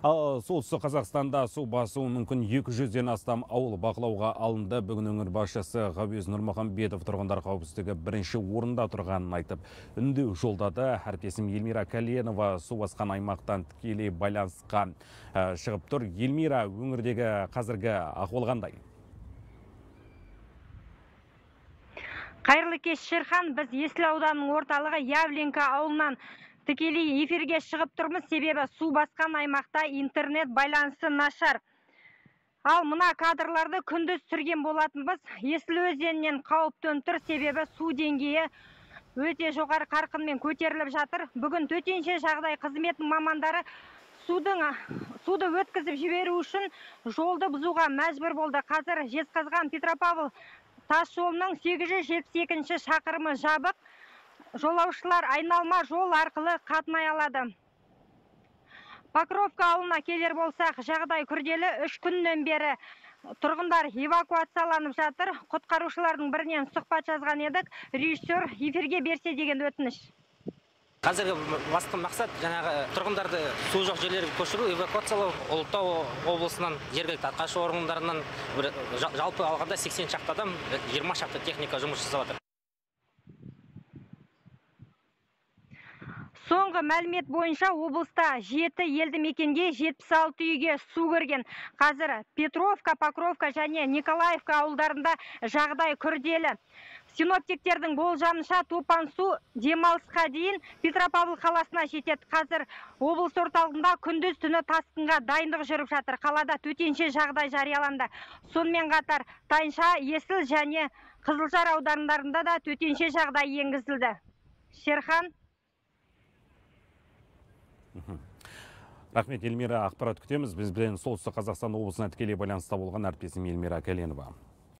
Ал солтүстік Қазақстанда су басуы мүмкін 200-ден астам ауыл бақылауға алынды. Бүгін өңір басшысы Ғабез Нұрмахамбетов тұрғындар қауіпсіздігі бірінші орында тұрғанын айтып, үндеу жолдады. Әріптесім Елмира Кәленова су басқан аймақтан тікелей байланысқа шығып тұр. Елмира өңірдегі қазіргі ахуал қандай? қайырлы кеш шерхан біз есіл ауданының орталығы явленка ауылынан тікелей эфирге шығып тұрмыз. Себебі су басқан аймақта интернет байланысы нашар. Ал мына кадрларды күндіз түсірген болатынбыз. Есіл өзенінен қауіп төніп тұр. Себебі су деңгейі өте жоғары қарқынмен көтеріліп жатыр. Бүгін төтенше жағдай қызметінің мамандары судың суды өткізіп жіберу үшін жолды бұзуға мәжбүр болды. Қазір жезқазған петропавл тас жолының 872 шақырымы жабық. Жолаушылар айналма жол арқылы қатынай алады. Покровка ауылына келер болсақ жағдай күрделі. Үш күннен бері тұрғындар эвакуацияланып жатыр. Құтқарушылардың бірінен сұхбат жазған едік. Режиссер эфирге берсе деген өтініш. Қазіргі басты мақсат жаңағы тұрғындарды су жоқ жерлерге көшіру эвакуациялау. Ұлытау облысынан жергілікті атқарушы органдарынан бір жалпы алғанда сексен шақты адам жиырма шақты техника жұмыс жасап жатыр. Соңғы мәлімет бойынша облыста жеті елді мекенге жетпіс алты үйге су кірген. Қазір петровка покровка және николаевка ауылдарында жағдай күрделі. Синоптиктердің болжамынша топан су демалысқа дейін петропавл қаласына жетеді. Қазір облыс орталығында күндіз түні тасқынға дайындық жүріп жатыр. Қалада төтенше жағдай жарияланды. Сонымен қатар тайынша есіл және қызылжар аудандарында да төтенше жағдай енгізілді. Шерхан? Рахмет Елмира ақпарат күтеміз. Бізбен солтүстік Қазақстан облысына тікелей байланыста болған әріптесім Елмира Кәленова.